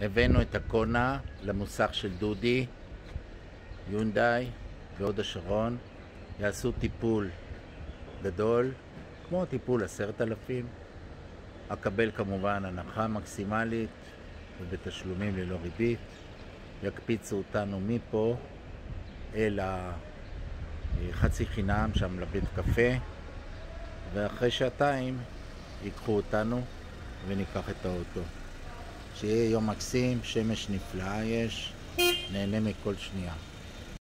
הבאנו את הקונה למוסך של דודי, יונדאי והוד השרון, יעשו טיפול גדול, כמו טיפול עשרת אלפים. אקבל כמובן הנחה מקסימלית ובתשלומים ללא ריבית. יקפיצו אותנו מפה אל החצי חינם שם לבית קפה, ואחרי שעתיים ייקחו אותנו וניקח את האוטו. שיהיה יום מקסים, שמש נפלאה יש, נהנה מכל שנייה.